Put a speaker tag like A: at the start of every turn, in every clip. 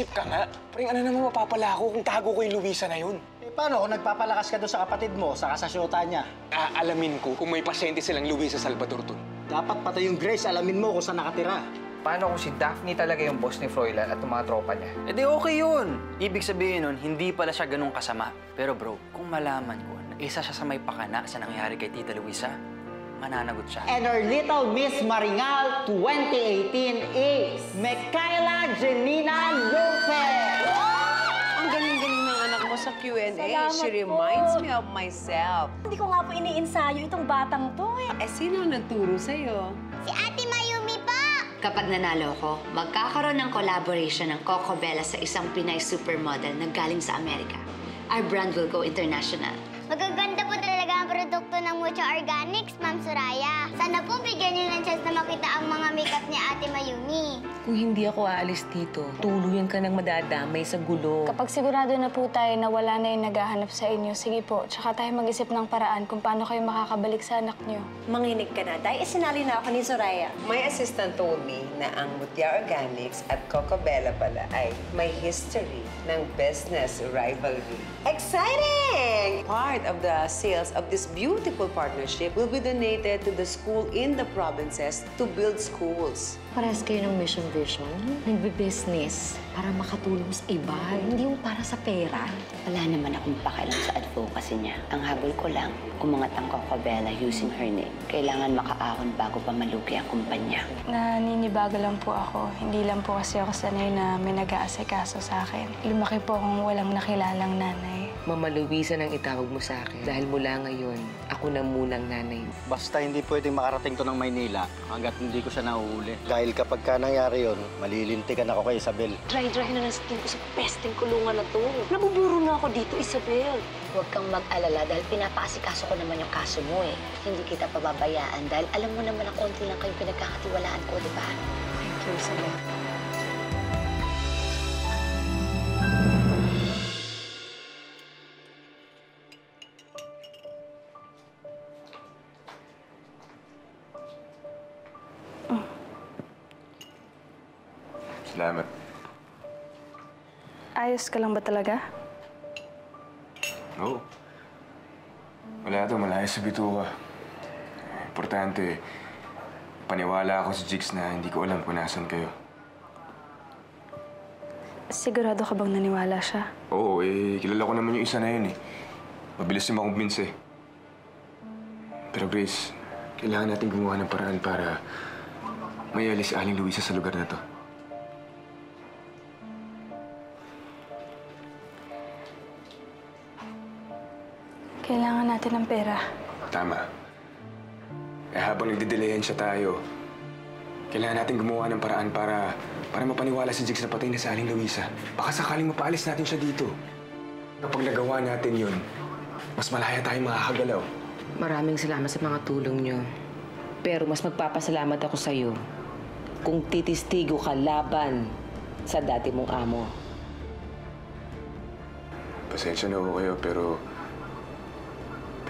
A: Mag-isip ka nga. Paring ano naman mapapala ako kung tago ko yung Luisa na yun.
B: Eh, paano kung nagpapalakas ka doon sa kapatid mo, saka sa syota niya?
A: Aalamin ko kung may pasyente silang Luisa Salvador dun.
B: Dapat pati yung Grace, alamin mo kung saan nakatira.
C: Paano kung si Daphne talaga yung boss ni Froilan at yung mga tropa niya?
D: E di okay yun. Ibig sabihin nun, hindi pala siya ganun kasama. Pero bro, kung malaman ko na isa siya sa may pakana sa nangyari kay Tita Luisa, mananagot siya.
E: And our little Miss Maringal 2018 is Micaela Janina Lopez!
F: Ang galing-galing ng anak mo sa Q&A.
G: Salamat
F: She
G: po.
F: reminds me of myself.
G: Hindi ko nga po iniinsayo itong batang to eh.
F: Eh, sino ang nagturo sa'yo?
H: Si Ate Mayumi pa!
I: Kapag nanalo ko, magkakaroon ng collaboration ng Coco Bella sa isang Pinay supermodel na galing sa Amerika. Our brand will go international.
H: Magaganda ng Mucho Organics, Ma'am Soraya. Sana po bigyan niyo ng chance na makita ang mga makeup ni Ate Mayumi.
J: Kung hindi ako aalis dito, tuluyan ka nang madadamay sa gulo.
G: Kapag sigurado na po tayo na wala na yung naghahanap sa inyo, sige po, tsaka tayo mag-isip ng paraan kung paano kayo makakabalik sa anak niyo.
K: Manginig ka na dahil isinali na ako ni Soraya.
F: My assistant told me na ang Mutia Organics at Coco Bella pala ay may history ng business rivalry. Exciting! Part of the sales of this beautiful partnership will be donated to the school in the provinces to build schools.
I: Parehas kayo ng mission vision, nagbe-business para makatulong sa iba, hindi yung para sa pera.
L: Wala naman akong pakialam sa advocacy niya. Ang habol ko lang, umangat ang Coco Bella using her name. Kailangan makaahon bago pa malugi ang kumpanya.
G: Naninibago lang po ako. Hindi lang po kasi ako sanay na may nag-aasikaso sa akin. Lumaki po akong walang nakilalang nanay.
J: Mama Luisa nang itawag mo sa akin. Dahil mula ngayon, ako na munang nanay mo.
B: Basta hindi pwedeng makarating to ng Maynila hanggat hindi ko siya nahuhuli. Dahil kapag ka nangyari yun, malilintikan ako kay Isabel.
K: Dry-dry na ng skin ko sa pesteng kulungan na to. Nabuburo na ako dito, Isabel.
L: Huwag kang mag-alala dahil pinapasikaso ko naman yung kaso mo eh. Hindi kita pababayaan dahil alam mo naman na konti lang kayong pinagkakatiwalaan ko, di ba?
G: Thank you, Isabel.
A: Salamat.
G: Ayos ka lang ba talaga?
A: Oo. Wala to, malayo sa bituka. Importante, paniwala ako sa Jigs na hindi ko alam kung nasan kayo.
G: Sigurado ka bang naniwala siya?
A: Oo, eh, kilala ko naman yung isa na yun eh. Mabilis yung makumbinse. Pero Grace, kailangan natin gumawa ng paraan para may alis Aling Luisa sa lugar na to.
G: Kailangan natin ng pera.
A: Tama. Eh habang nagdidelayan siya tayo, kailangan natin gumawa ng paraan para para mapaniwala si Jigs na patay na si Aling Luisa. Baka sakaling mapaalis natin siya dito. Kapag nagawa natin yun, mas malaya tayong makakagalaw.
J: Maraming salamat sa mga tulong nyo. Pero mas magpapasalamat ako sa'yo kung titistigo ka laban sa dati mong amo.
A: Pasensya na ako kayo, pero...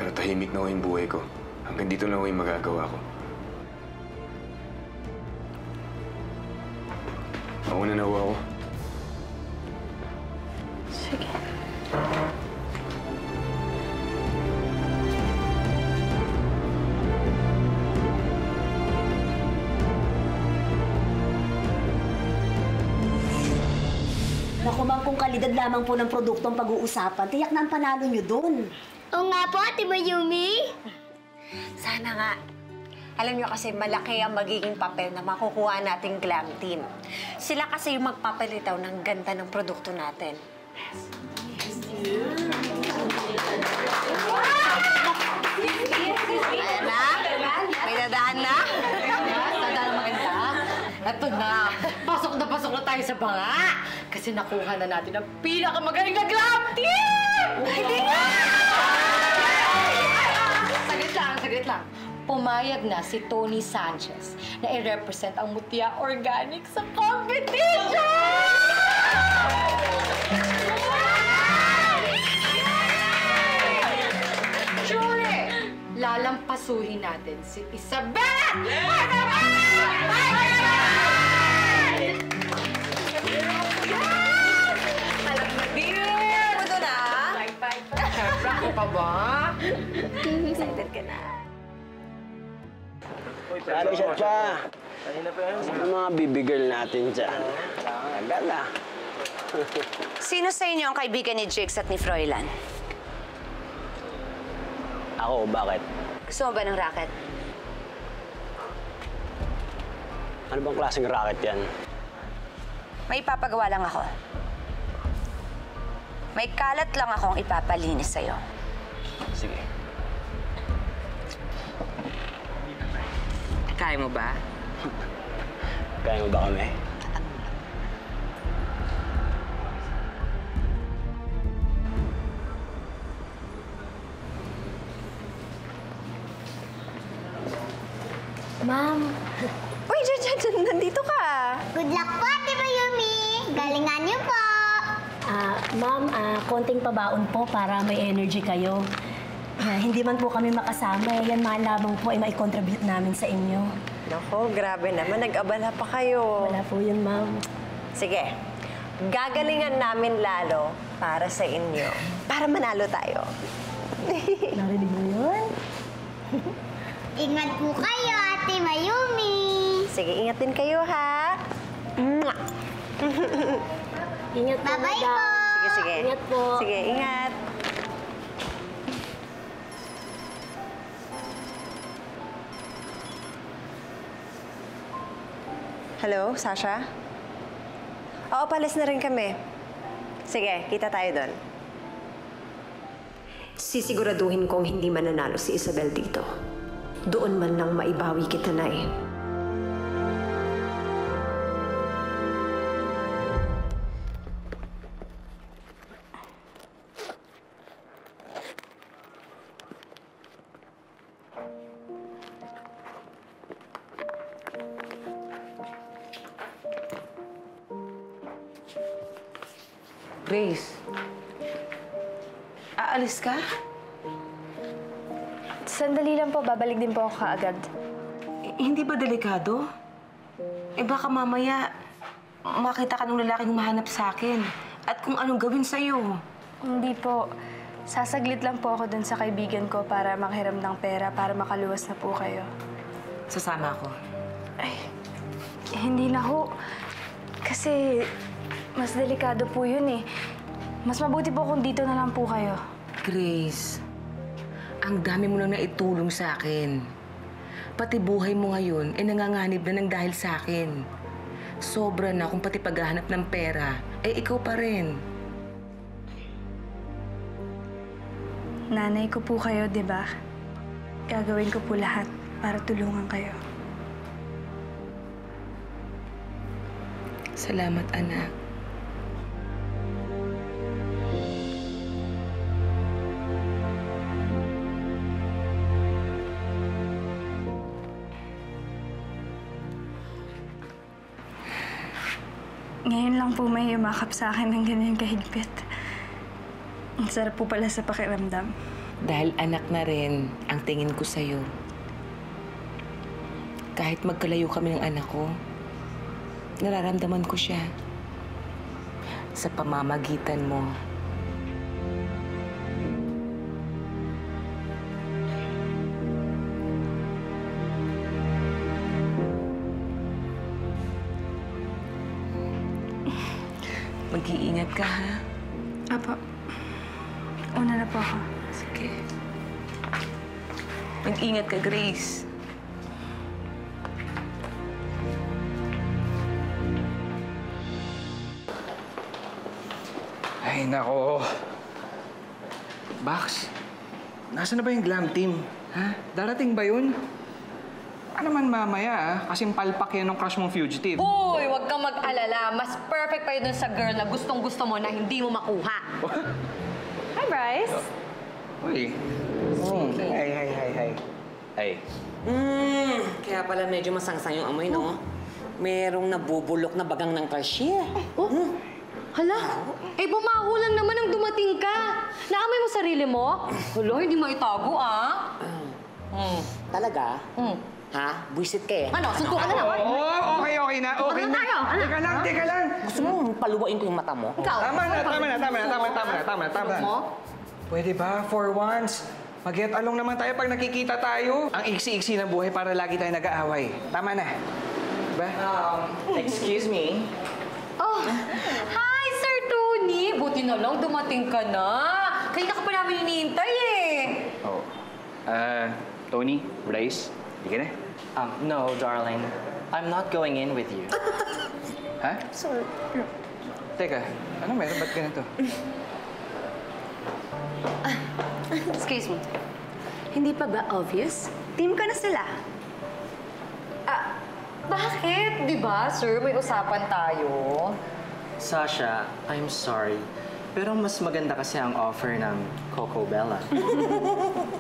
A: Pero tahimik na ako yung buhay ko. Hanggang dito lang ako yung magagawa ko. Mauna na ho ako.
G: Sige.
K: Naku ma'am, kung kalidad lamang po ng produktong pag-uusapan, tiyak na ang panalo nyo dun.
H: Oo nga po, Ate Mayumi.
F: Sana nga. Alam niyo kasi malaki ang magiging papel na makukuha nating glam team. Sila kasi yung magpapalitaw ng ganda ng produkto natin. Ayan na? May dadaan na?
I: Tandaan maganda. Ito na, pasok na pasok na tayo sa banga. Kasi nakuha na natin ang pinakamagaling na glam team! Hindi nga! Saglit lang, saglit lang. Pumayag na si Tony Sanchez na i-represent ang Mutia Organic sa competition! Lalampasuhin natin si Isabel! Ka ba?
E: Excited ka na.
M: Ano siya siya? Ano mga baby girl natin dyan? Agad na.
N: Sino sa inyo ang kaibigan ni Jigs at ni Froilan?
M: Ako, bakit?
N: Gusto mo ba ng racket?
M: Ano bang klaseng racket yan?
N: May ipapagawa lang ako. May kalat lang akong ipapalinis sa'yo.
M: Sige.
J: Kaya mo ba?
M: Kaya mo ba kami?
K: Ma'am.
E: Uy, dyan, dyan, dyan, nandito ka.
H: Good luck po, Ate Mayumi. Galingan niyo po.
K: Ah, ma'am, ah, konting pabaon po para may energy kayo. Ah, hindi man po kami makasama, eh. yan man lamang po ay mai-contribute namin sa inyo.
E: Nako, grabe naman. Nag-abala pa kayo.
K: Wala po yun, ma'am.
E: Sige, gagalingan namin lalo para sa inyo. Para manalo tayo.
K: Narinig mo yun?
H: Ingat po kayo, Ate Mayumi.
E: Sige, ingat din kayo, ha? Mwah!
K: Ingat po,
H: Bye-bye
K: madam.
H: po.
E: Sige, sige.
K: Ingat po.
E: Sige, ingat. Hello, Sasha? Oo, palis na rin kami. Sige, kita tayo doon. Sisiguraduhin kong hindi mananalo si Isabel dito. Doon man lang maibawi kita na eh.
J: Grace. Aalis ka?
G: Sandali lang po, babalik din po ako kaagad.
J: Eh, hindi ba delikado? Eh baka mamaya makita ka ng lalaking humahanap sa akin at kung anong gawin sa'yo.
G: Hindi po. Sasaglit lang po ako dun sa kaibigan ko para makahiram ng pera para makaluwas na po kayo.
J: Sasama ako.
G: Eh, hindi na ho. Kasi mas delikado po yun eh. Mas mabuti po kung dito na lang po kayo.
J: Grace, ang dami mo nang naitulong sa akin. Pati buhay mo ngayon ay nanganganib na ng dahil sa akin. Sobra na kung pati paghahanap ng pera, eh ikaw pa rin.
G: Nanay ko po kayo, di ba? Gagawin ko po lahat para tulungan kayo.
J: Salamat, anak.
G: Ngayon lang po may yumakap sa akin ng ganyan kahigpit. Ang sarap po pala sa pakiramdam.
J: Dahil anak na rin ang tingin ko sa'yo. Kahit magkalayo kami ng anak ko, nararamdaman ko siya. Sa pamamagitan mo. Mag-iingat ka, ha?
G: Apo. Una na po ako.
J: Sige. Mag-ingat ka, Grace.
C: Ay, nako. Bax, nasa na ba yung glam team? Ha? Darating ba yun? Ano man mamaya, ah. Kasing palpak yan ng crush mong fugitive.
I: Uy, huwag kang mag-alala. Mas perfect pa yun dun sa girl na gustong-gusto mo na hindi mo makuha.
G: Hi, Bryce.
C: Uy. Oh, hi, hi, hi, hi. Ay.
O: Hmm, kaya pala medyo masangsang yung amoy, no? Merong nabubulok na bagang ng cashier.
I: Oh? Hala, eh bumaho lang naman ang dumating ka. Naamoy mo sarili mo? Hala, hindi mo itago, ah.
O: Hmm. Talaga?
I: Hmm.
O: Ha? Buisit ka eh.
I: Ano, suntukan na lang.
C: Oo, okay, okay na, okay na.
I: tayo, ano?
C: Teka lang, teka lang.
O: Gusto mo paluwain ko yung mata mo?
I: Ikaw.
C: Tama na, tama na, tama na, tama na, tama na, tama na, tama na.
P: Pwede ba, for once? Mag-get along naman tayo pag nakikita tayo. Ang iksi-iksi ng buhay para lagi tayo nag-aaway. Tama na. Diba?
D: Um, excuse me.
I: Oh, hi, Sir Tony! Buti na lang dumating ka na. Kaya ka pa namin iniintay eh.
C: Oh. Uh, Tony, Bryce, di ka na?
D: Um, no, darling. I'm not going in with you.
P: Ha?
L: Sorry.
P: Teka, ano meron? Ba't ganito?
L: Excuse me. Hindi pa ba obvious? Team ko na sila.
I: Ah, bakit? Di ba, sir? May usapan tayo.
D: Sasha, I'm sorry. Pero mas maganda kasi ang offer ng Coco Bella.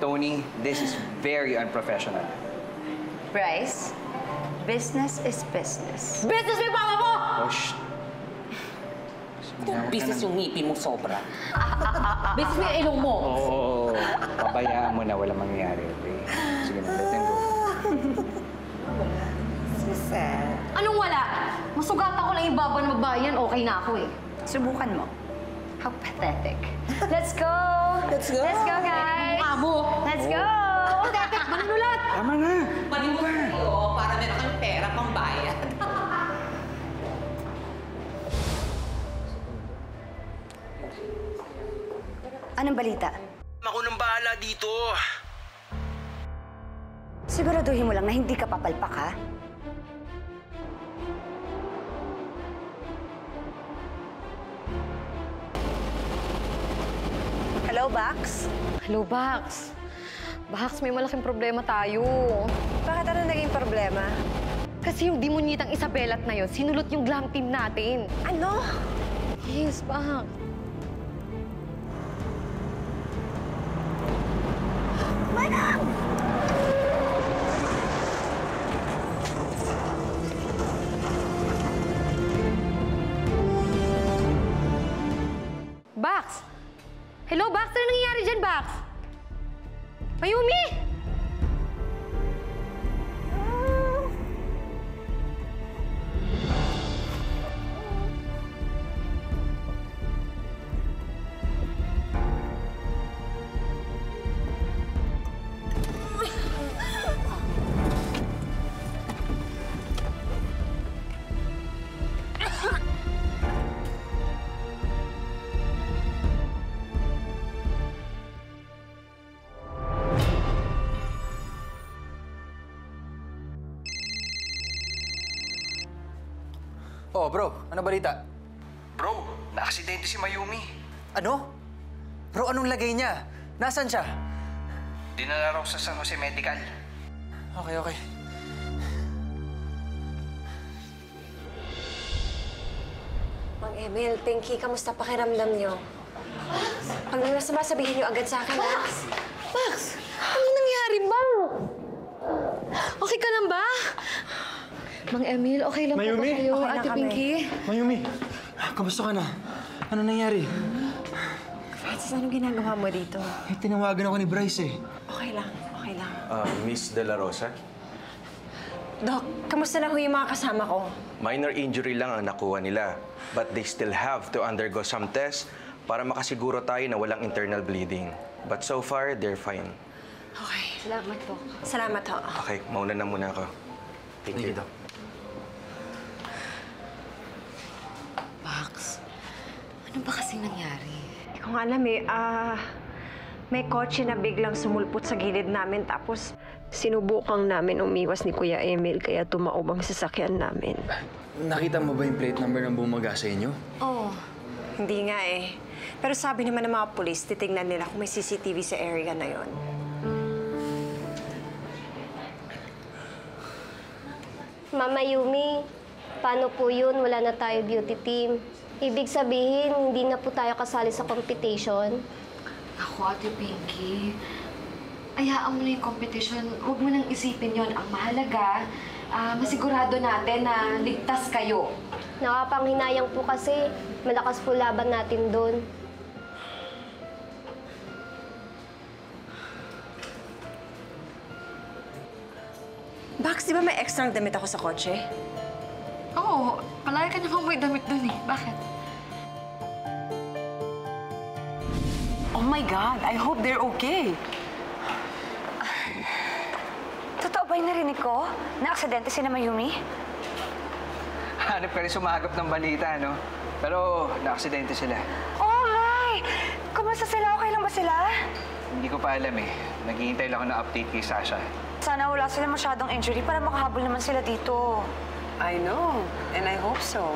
C: Tony, this is very unprofessional.
L: Bryce, business is business.
I: Business may papa mo!
C: Oh, shh.
O: Business yung ngipin mo sobra.
I: Business may ilong mo.
C: Oo, oh, pabayaan mo na wala mangyayari, okay? Sige na, let them go.
Q: So sad.
I: Anong wala? Masugatan ko lang yung baba ng bayan, okay na ako eh.
L: Subukan mo. How pathetic. Let's go!
Q: Let's go!
L: Let's go, guys!
I: Mo.
L: Let's go!
I: Tetek, manunulat!
P: Tama na!
O: Maniwala kayo para meron kang pera pang bayad.
L: Anong balita?
R: Ako nang bahala dito.
L: Siguraduhin mo lang na hindi ka papalpak, ha? Hello, Bax?
I: Hello, Bax. Bax, may malaking problema tayo.
L: Bakit ano naging problema?
I: Kasi yung demonyitang Isabelat na yon, sinulot yung glam team natin.
L: Ano?
I: Yes, Bax. Bax! Hello, Bax! Ano nangyayari dyan, Bax? Mayumi!
C: Oh, bro, ano balita?
S: Bro, naaksidente si Mayumi.
C: Ano? Bro, anong lagay niya? Nasaan siya?
S: Dinala raw sa San Jose Medical.
C: Okay, okay.
E: Mang Emil, Pinky, kamusta pakiramdam niyo? Pag may masama, sabihin niyo agad sa akin, ha?
I: Max! Ano nangyari ba? Okay ka lang ba? Mang Emil, okay lang po ba
R: Mayumi?
I: kayo,
E: Okay
I: Ate
E: kami.
I: Pinky?
R: Mayumi, kamusta ka na? Ano nangyari?
E: Francis, anong ginagawa mo dito?
R: Eh, tinawagan ako ni Bryce eh.
E: Okay lang, okay lang.
T: Ah, Miss De La Rosa?
E: Doc, kamusta na ho yung mga kasama ko?
T: Minor injury lang ang nakuha nila. But they still have to undergo some tests para makasiguro tayo na walang internal bleeding. But so far, they're fine.
E: Okay.
I: Salamat po.
E: Salamat ho.
T: Okay, mauna na muna ako. Thank, you.
I: Max, ano ba kasi nangyari?
E: Hindi ko nga alam eh. Ah, may kotse na biglang sumulpot sa gilid namin tapos sinubukang namin umiwas ni Kuya Emil kaya tumaob ang sasakyan namin.
R: Nakita mo ba yung plate number ng bumaga sa inyo?
E: Oo. Hindi nga eh. Pero sabi naman ng mga pulis, titignan nila kung may CCTV sa area na yon.
U: Mama Yumi, paano po yun? Wala na tayo beauty team. Ibig sabihin, hindi na po tayo kasali sa competition.
I: Ako, Ate Pinky, ayaan mo na yung competition. Huwag mo nang isipin yon. Ang mahalaga, ah, masigurado natin na ligtas kayo.
U: Nakapanghinayang po kasi malakas po laban natin doon.
E: Bax, di ba may extra damit ako sa kotse?
I: Oo, palagi ka namang may damit dun eh. Bakit?
O: My God, I hope they're okay.
Q: Totoo ba yung narinig ko? Na aksidente si na Mayumi?
C: Hanap ka rin sumagap ng balita, no? Pero naaksidente sila.
Q: Oh, hi! Kumusta sila? Okay lang ba sila?
C: Hindi ko pa alam eh. Naghihintay lang ako ng update kay Sasha.
Q: Sana wala sila masyadong injury para makahabol naman sila dito.
V: I know, and I hope so.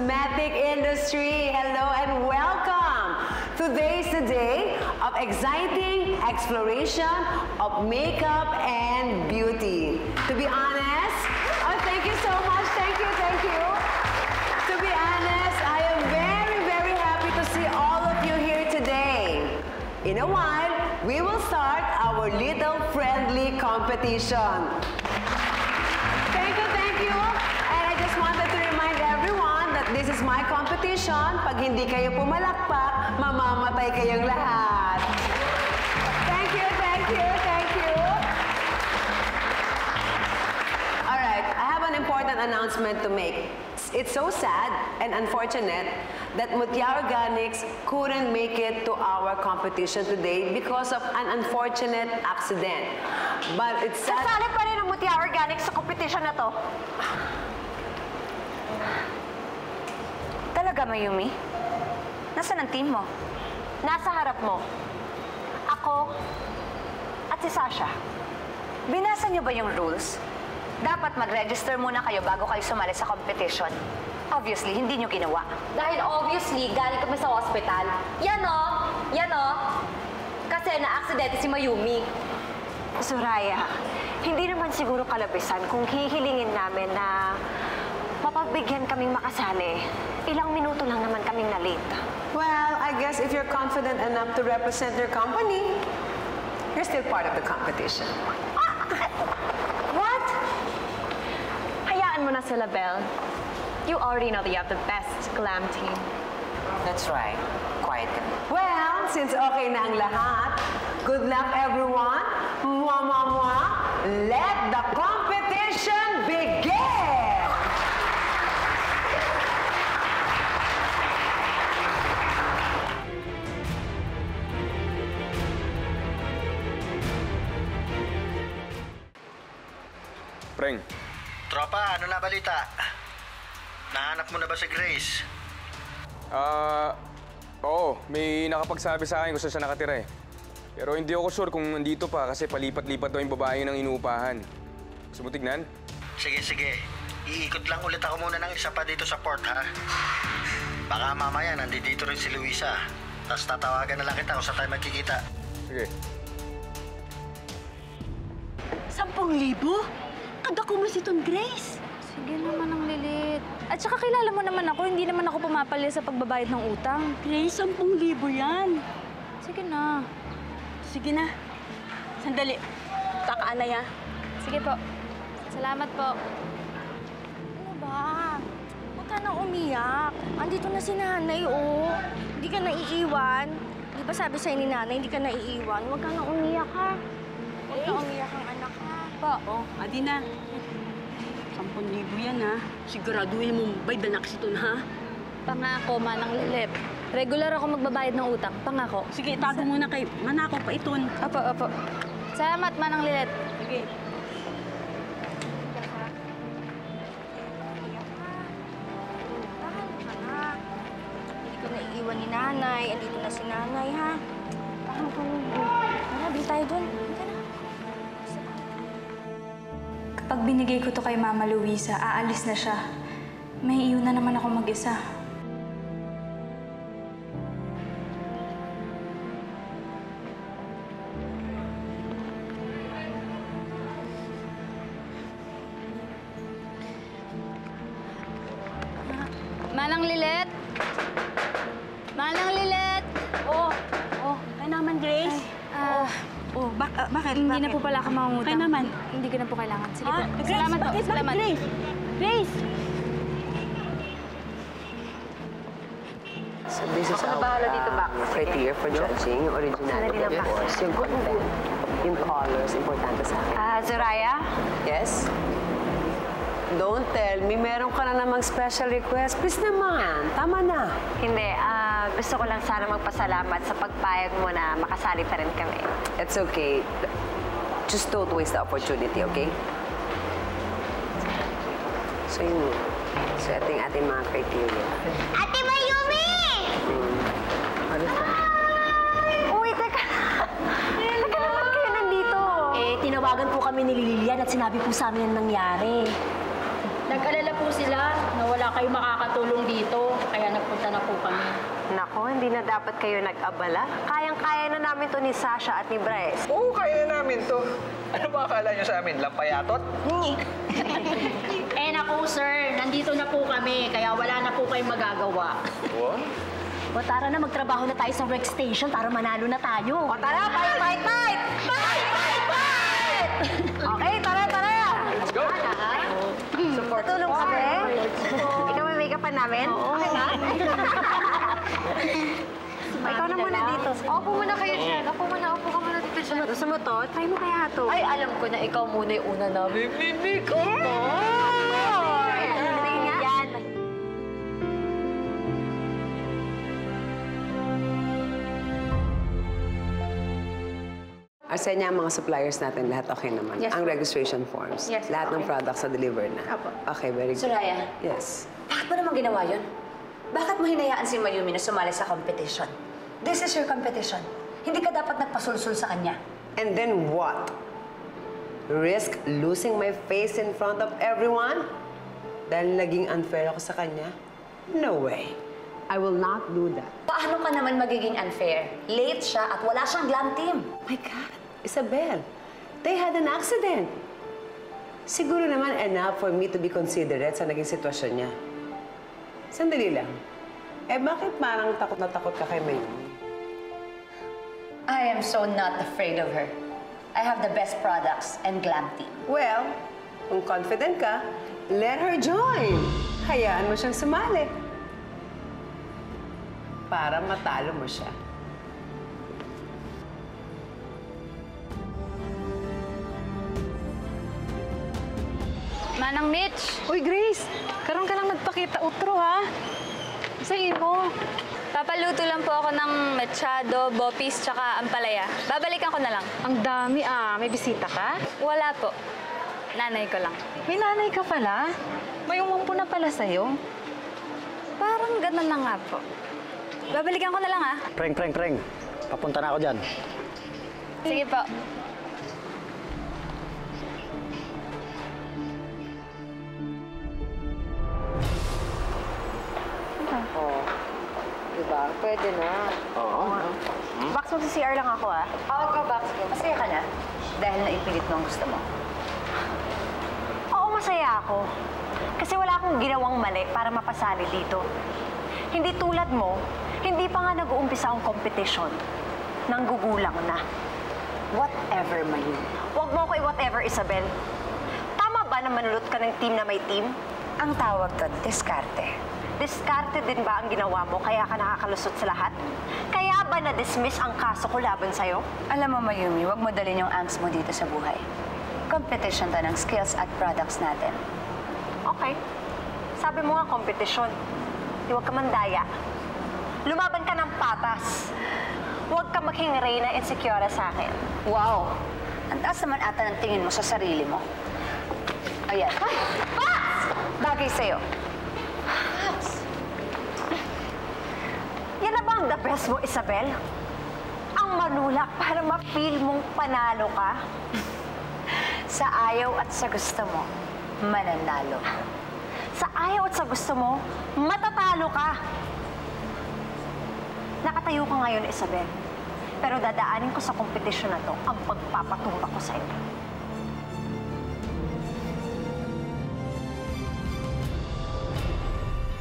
F: Cosmetic industry. Hello and welcome. Today is the day of exciting exploration of makeup and beauty. To be honest, oh, thank you so much. Thank you, thank you. To be honest, I am very, very happy to see all of you here today. In a while, we will start our little friendly competition. Thank you, thank you. My competition. Pag hindi kayo pumalakpak, mamamatay kayong lahat. Thank you, thank you, thank you. All right, I have an important announcement to make. It's so sad and unfortunate that Mutia Organics couldn't make it to our competition today because of an unfortunate accident. But it's sad...
Q: Kasali pa rin ang Mutia Organics sa competition na to. Talaga, Mayumi? Nasaan ang team mo? Nasa harap mo. Ako at si Sasha. Binasa niyo ba yung rules? Dapat mag-register muna kayo bago kayo sumali sa competition. Obviously, hindi niyo ginawa.
I: Dahil obviously, galing kami sa hospital. Yan o! Yan o! Kasi na-aksidente si Mayumi.
E: Soraya, hindi naman siguro kalabisan kung hihilingin namin na mapagbigyan kaming makasali. Ilang minuto lang naman kaming na-late.
F: Well, I guess if you're confident enough to represent your company, you're still part of the competition.
E: What? Hayaan mo na sila, Belle. You already know that you have the best glam team.
O: That's right. Quiet ka.
F: Well, since okay na ang lahat, good luck everyone. Mwah, mwah, mwah. Let the competition begin!
A: Preng,
B: Tropa, ano na balita? Nahanap mo na ba si Grace?
A: ah... oo, may nakapagsabi sa akin kung saan siya nakatira eh. Pero hindi ako sure kung nandito pa kasi palipat-lipat daw yung babae ng inuupahan. Gusto mo tignan?
B: Sige, sige. Iikot lang ulit ako muna ng isa pa dito sa port, ha? Baka mamaya nandito rin si Luisa. Tapos tatawagan na lang kita kung saan tayo magkikita.
A: Sige.
W: Sampung libo? Si Ton Grace.
Q: Sige naman ang lilit. At saka kilala mo naman ako, hindi naman ako pumapalya sa pagbabayad ng utang.
W: Grace, sampung libo yan.
Q: Sige na.
W: Sige na. Sandali. Kakaan na ya.
Q: Sige po. Salamat po.
X: Ano ba? Huwag ka nang umiyak. Andito na si nanay, oh. Hindi ka naiiwan. Di ba sabi sa'yo ni nanay, hindi ka naiiwan? Huwag ka nang umiyak, ha? Huwag ka umiyak ang anak, ha?
Q: Po.
W: Oh, adi na. Libo yan, ha? Siguraduhin mo bayad na nakasiton, ha?
Q: Pangako, manang lilit. Regular ako magbabayad ng utang. Pangako.
W: Sige, tago muna kay Manako pa iton.
Q: Opo, opo. Salamat, manang lilit.
W: Sige.
X: Naiiwan ni nanay. Andito na si nanay, ha? Ka Tara, bili tayo dun.
Q: Kapag binigay ko to kay Mama Luisa, aalis na siya. May iyon na naman ako mag-isa.
F: This is our
E: bahala dito,
F: uh, criteria for judging. Yung originality, of course. Yung content. Yung colors, importante sa akin.
E: Ah, Zoraya?
F: Yes? Don't tell me, meron ka na namang special request. Please naman, tama na.
E: Hindi, ah, gusto ko lang sana magpasalamat sa pagpayag mo na makasali pa rin kami.
F: It's okay. Just don't waste the opportunity, okay? So yun, so ito yung ating mga criteria.
I: Ate Mayumi!
F: Ano ba?
E: Uy, teka. Teka naman kayo nandito.
K: Eh, tinawagan po kami ni Lilian at sinabi po sa amin ang nangyari.
W: Nag-alala po sila na wala kayong makakatulong dito, kaya nagpunta na po kami.
E: Nako, hindi na dapat kayo nag-abala. Kayang-kaya na namin to ni Sasha at ni Bryce.
C: Oo, kaya na namin to. Ano ba akala nyo sa amin? Lampayatot?
W: eh naku sir, nandito na po kami, kaya wala na po kayong magagawa.
C: What?
K: O tara na, magtrabaho na tayo sa workstation para manalo na tayo. O
E: tara, fight, fight, fight! Fight, fight, fight! Okay, tara, tara!
C: Let's go!
E: Support. Tutulong kami. Ikaw may make upan namin? Okay na? Ikaw na muna dito.
I: Opo muna kayo dyan. Opo muna, opo ka muna dito dyan.
E: Gusto mo to? Try mo kaya to.
W: Ay, alam ko na ikaw muna yung una namin. Mimik up
F: Asa niya ang mga suppliers natin, lahat okay naman.
W: Yes,
F: ang
W: po.
F: registration forms.
W: Yes,
F: lahat ng
W: okay.
F: products na deliver na.
W: Apo.
F: Okay, very good.
N: Soraya.
F: Yes.
N: Bakit mo naman ginawa yun? Bakit mo hinayaan si Mayumi na sumali sa competition? This is your competition. Hindi ka dapat nagpasulsul sa kanya.
F: And then what? Risk losing my face in front of everyone? Dahil naging unfair ako sa kanya? No way. I will not do that.
N: Paano ka naman magiging unfair? Late siya at wala siyang glam team.
F: My God, Isabel, they had an accident. Siguro naman enough for me to be considerate sa naging sitwasyon niya. Sandali lang. Eh, bakit parang takot na takot ka kay Mayumi?
N: I am so not afraid of her. I have the best products and glam team.
F: Well, kung confident ka, let her join. Hayaan mo siyang sumali. Para matalo mo siya.
I: Manang Mitch! Uy, Grace! Karoon ka lang nagpakita utro, ha? Sa mo.
Q: Papaluto lang po ako ng mechado, bopis, tsaka ampalaya. Babalikan ko na lang.
I: Ang dami, ah. May bisita ka?
Q: Wala po. Nanay ko lang.
I: May nanay ka pala? May umampo na pala sa'yo.
Q: Parang ganun na nga po. Babalikan ko na lang, ah.
M: Preng, preng, preng. Papunta na ako dyan.
Q: Sige po.
E: Diba? Pwede na.
C: Oo.
E: Box mo sa CR lang ako, ah.
N: Oo, go box ko. Masaya ka na? Dahil naipilit mo ang gusto mo.
E: Oo, masaya ako. Kasi wala akong ginawang mali para mapasali dito. Hindi tulad mo, hindi pa nga nag-uumpisa ang competition. Nanggugulang na. Whatever, Mayu. Huwag mo ako i-whatever, Isabel. Tama ba na manulot ka ng team na may team?
N: Ang tawag doon, diskarte.
E: Diskarte din ba ang ginawa mo kaya ka nakakalusot sa lahat? Kaya ba na-dismiss ang kaso ko laban sa'yo?
N: Alam mo, Mayumi, huwag mo dalhin yung angst mo dito sa buhay. Competition to ng skills at products natin.
E: Okay. Sabi mo nga, kompetisyon. Di huwag ka mandaya. Lumaban ka ng patas. Huwag ka maging reyna insecure sa akin.
N: Wow! Ang taas naman ata ng tingin mo sa sarili mo. Ayan. Ay! Bagay sa'yo.
E: Yan na ba ang the best mo, Isabel? Ang manulak para ma-feel mong panalo ka?
N: Sa ayaw at sa gusto mo, mananalo.
E: Sa ayaw at sa gusto mo, matatalo ka. Nakatayo ka ngayon, Isabel. Pero dadaanin ko sa kompetisyon na to ang pagpapatumba ko sa'yo.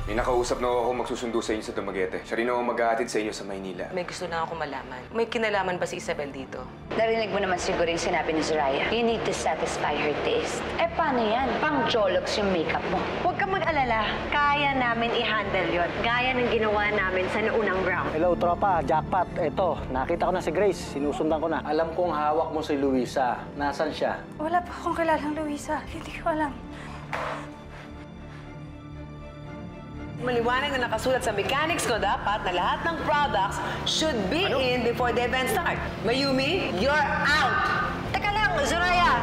A: May nakausap na ako magsusundo sa inyo sa Dumaguete. Siya rin ako maghahatid sa inyo sa Maynila.
J: May gusto lang ako malaman. May kinalaman ba si Isabel dito?
L: Narinig mo naman siguro yung sinabi ni Zoraya. You need to satisfy her taste. Eh, paano yan? Pang jologs yung makeup mo.
E: Huwag kang mag-alala. Kaya namin i-handle yon. Gaya ng ginawa namin sa naunang round.
M: Hello, tropa. Jackpot. Eto, nakita ko na si Grace. Sinusundan ko na. Alam kong hawak mo si Luisa. Nasaan siya?
G: Wala pa akong kilalang Luisa. Hindi ko alam.
F: Maliwanag na nakasulat sa mechanics ko dapat na lahat ng products should be in before the event start. Mayumi, you're out!
E: Teka lang, Zoraya!